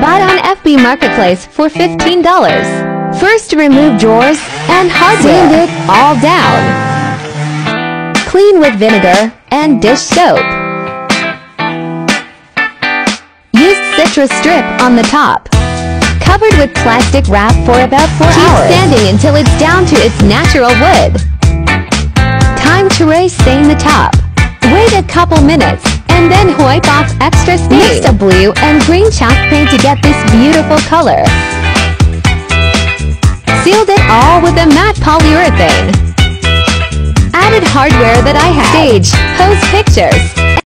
Bought on FB Marketplace for $15. First remove drawers and hardware. Sand it all down. Clean with vinegar and dish soap. Use Citristrip on the top. Covered with plastic wrap for about 4 Keep hours. Keep sanding until it's down to its natural wood. Time to ray stain the top. Wait a couple minutes and then wipe off extra stain. Blue and green chalk paint to get this beautiful color. Sealed it all with a matte polyurethane. Added hardware that I have. Stage, pose pictures,